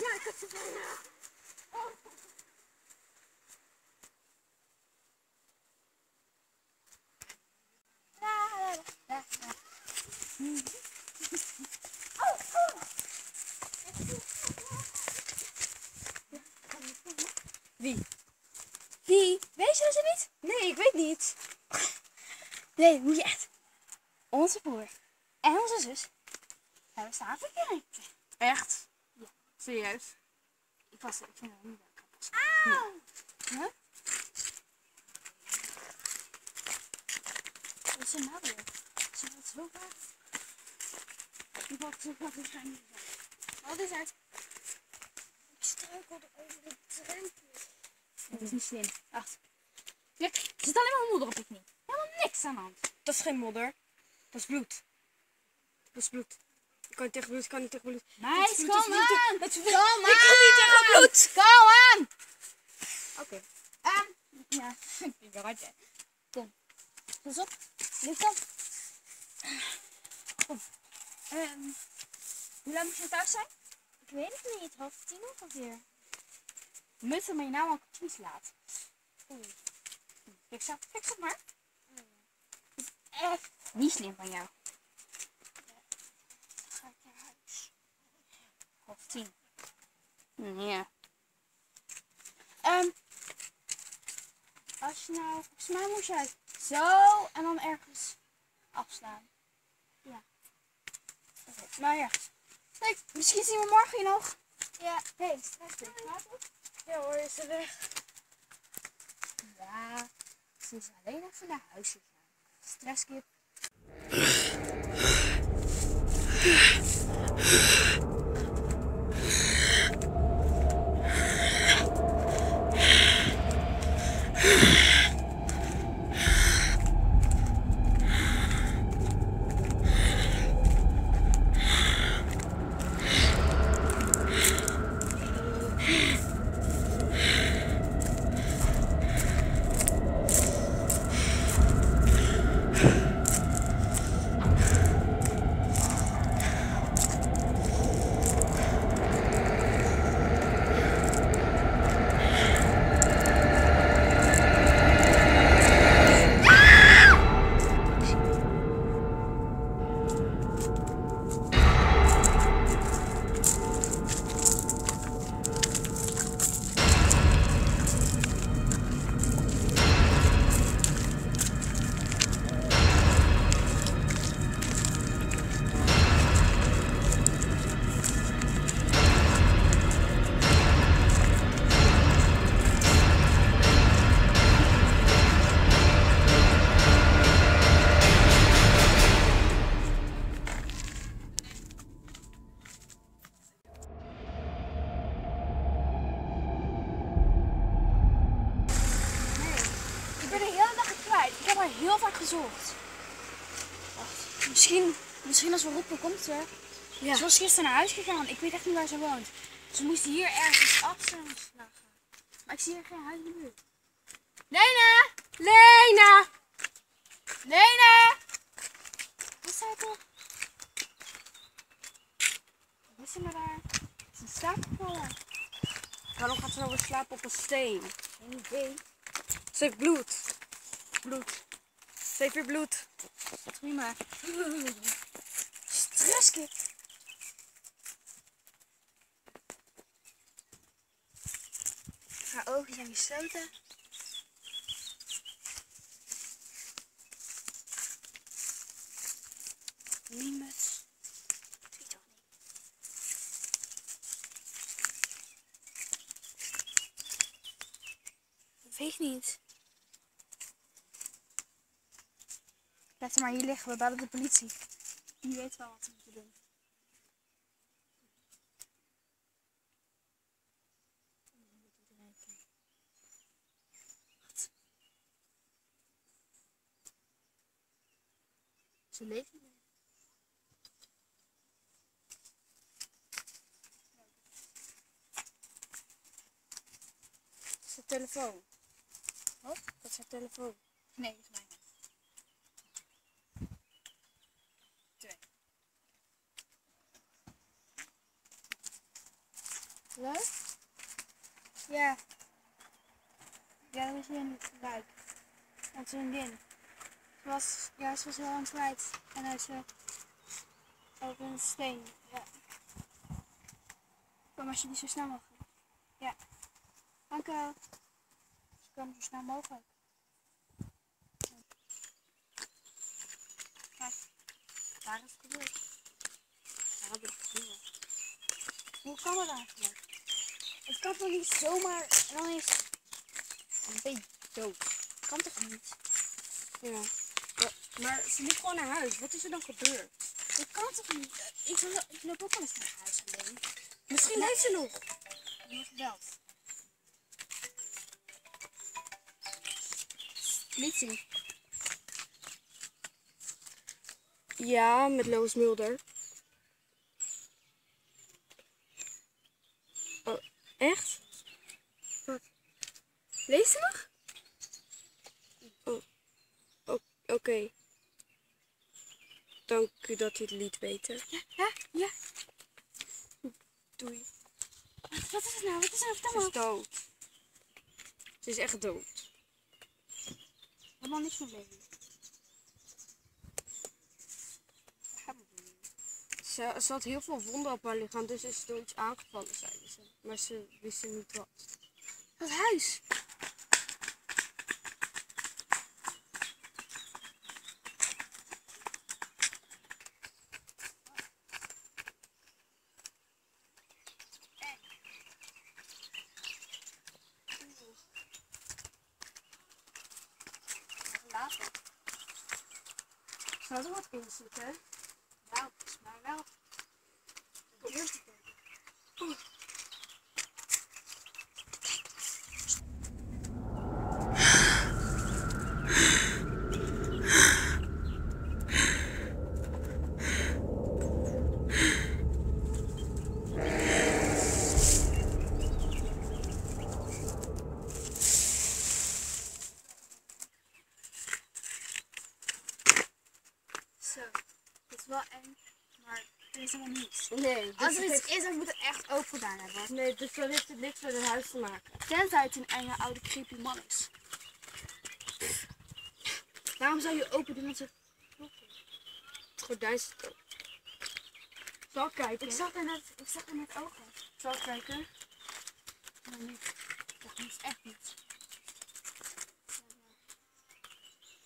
Ja, ik Weet je ze niet? Nee, ik weet niet. Nee, moet je echt. Onze broer en onze zus hebben staan verkering. Echt? Ja. Serieus? Ik was ik vind het niet leuk. Auw! Huh? Wat is er nou weer? Ze wordt zo vaak. Ik word zo vaak waarschijnlijk niet Wat is het? Ik struikelde over de drempel. Dat is niet slim. Wacht. Kijk, er zit alleen maar modder op je knie. Helemaal niks aan de hand. Dat is geen modder. Dat is bloed. Dat is bloed. Ik kan niet tegen bloed, ik kan niet tegen bloed. Meis, kom aan! Het is bloed. Kom Ik kan niet tegen bloed. Kom aan! Oké. Ehm, ja, ik ben. Kom. Pas op. Lift op. Kom. Ehm, hoe lang moet je thuis zijn? Ik weet het niet. Half tien ongeveer. Mutten, maar je nou al kwartier laat. Oeh. Fix dat. Fix dat maar. Dat is echt niet slim van jou. Ga ik naar huis. Half tien. Ja. Ehm, als je nou, volgens mij moet je uit zo en dan ergens afslaan. Ja. Oké, maar ja. Kijk, misschien zien we morgen je nog. Ja. Hé, hey, straks het? Ja hoor, is ze weg. Ja, ze is alleen even naar huis gegaan. Stresskip. Heel vaak gezocht. Wacht, misschien, misschien als we roepen, komt ze. Ja. Ze was gisteren naar huis gegaan. Ik weet echt niet waar ze woont. Ze moest hier ergens afslagen. Maar ik zie er geen huis in de buurt. Lena! Lena! Lena! Wat zei toch? Wat is er haar? Ze is slaap gevallen. Waarom gaat ze nou weer slapen op een steen? Geen idee. Ze heeft bloed. Bloed. Weer bloed. Prima. Stresskip. Haar ogen zijn gesloten. Weet toch niet. Weet niet. Laat ze maar hier liggen, we bellen de politie. Die weet wel wat ze moeten doen. Ze leeft niet telefoon. Wat? Dat is haar telefoon. Nee, dat is mijn. Twee. Leuk? Ja. Ja, dat is een luik. Dat is een ding. Ze was, ja, ze was wel aan het kwijt. En hij ze op een steen. Ja. Kom alsjeblieft zo snel mogelijk. Ja. Dank u wel. Ze komen zo snel mogelijk. Kijk, daar is het gebeurd. Daar heb ik gezien. Hoe kan dat eigenlijk? Het kan toch niet zomaar en dan is een beetje dood. Kan toch niet? Ja. Ja, Maar ze liep gewoon naar huis. Wat is er dan gebeurd? Dat kan toch niet? Ik, ik loop ook wel eens naar huis alleen. Misschien Nee. heeft ze nog. Ik word gebeld. Politie. Ja, met Lois Mulder. Oh, echt? Wat? Lees ze nog? Oh, o- oké. Dat u het liet weten. Ja, ja. Doei. Wat, wat is het nou? Wat is er? Vertel Ze is dood. Ze is echt dood. Helemaal niks van leven. Ze, ze had heel veel wonden op haar lichaam, dus is door iets aangevallen, zeiden ze. Maar ze wisten niet wat. Het huis. Zou er wat in zitten? Nou, volgens mij wel. De eerste keer. Zo, het is wel eng, maar er is helemaal niets. Nee, Als dus er het iets heeft- is, dan moet het echt open gedaan hebben. nee, dus dan heeft het niks met het huis te maken. Tenzij het een enge oude creepy man is. Waarom zou je open doen als het... Het gordijn zit ook. Zal kijken? Ik zag er net, ik zag er net ogen. Zal kijken? Maar niet. Dat is echt niet.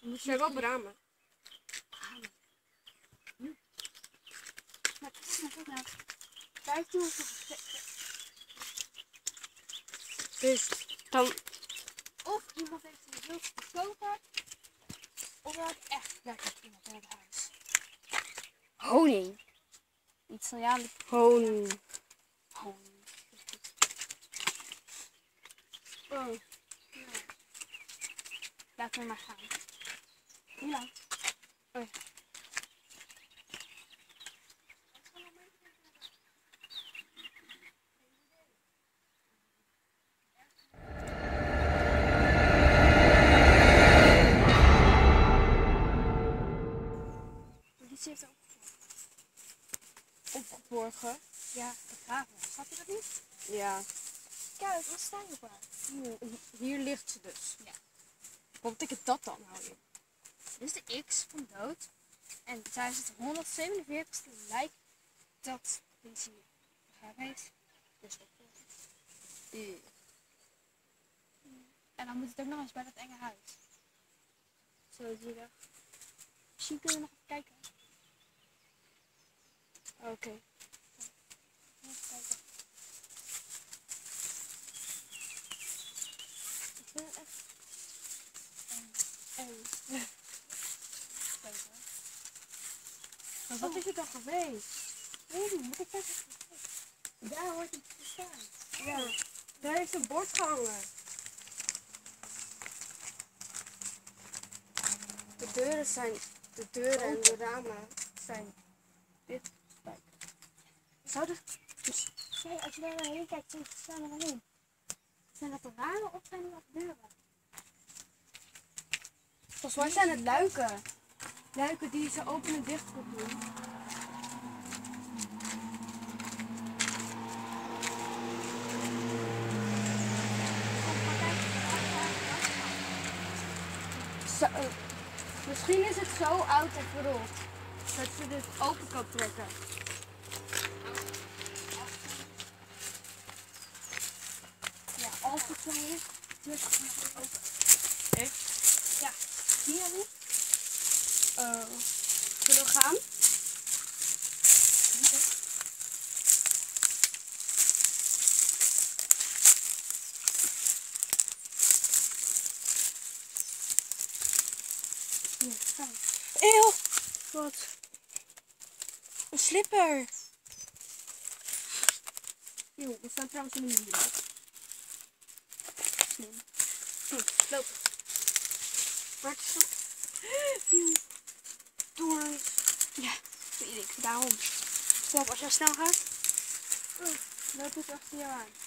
Ze zijn wel bramen. Het nog goed nou. Kijk toe of Dus dan, Of iemand heeft een heel gekopen. Of had echt werkelijk iemand in het huis. Honing. Italiaan honing. honing. Opgeborgen. Ja, begraven. Snap je dat niet? Ja. Kijk, wat sta je op haar? Hier, hier ligt ze dus. Ja. Wat betekent dat dan, hou je? Dit is de X van dood. En zij is het 147ste lijk dat de politie begraven heeft. Dus. I- En dan moet het ook nog eens bij dat enge huis. Zo zielig. Misschien kunnen we nog even kijken. Oké kijken. Ik vind het echt eng. eng. Kijken. Maar wat is het dan geweest? Weet moet ik kijken? Daar hoort het te staan. Ja. Daar heeft een bord gehangen. De deuren zijn, de deuren en de ramen zijn dit spijker. Zou er... Dus, als je daar naar heen kijkt, zie je staan er alleen. Zijn dat de ramen of zijn dat de deuren? Volgens mij zijn het luiken. Luiken die ze open en dicht kunnen doen. Eh, misschien is het zo oud en verrot. Dat ze dit open kan trekken. Ja, als het zo maar open. Echt? Ja, zie je niet? Eh, zullen we gaan? Hier, gaan. Eeuw! Wat? Een slipper. Eeuw, we staan trouwens in een muur. Slim. Hm, loop. Waar is? Eeuw. Doorns. Ja, weet ik. Daarom. Kom op, als jij snel gaat. Loop eens achter jou aan.